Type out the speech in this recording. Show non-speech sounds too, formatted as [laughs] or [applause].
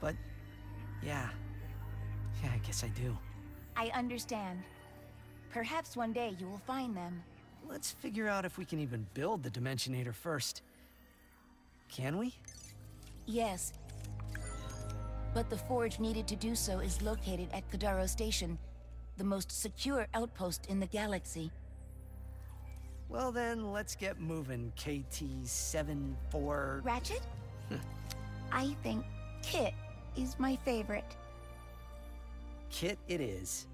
but yeah. Yeah, I guess I do. I understand. Perhaps one day you will find them. Let's figure out if we can even build the Dimensionator first. Can we? Yes. But the forge needed to do so is located at Kadaro Station, the most secure outpost in the galaxy. Well then, let's get moving, KT-74... Ratchet? [laughs] I think Kit is my favorite. Kit it is.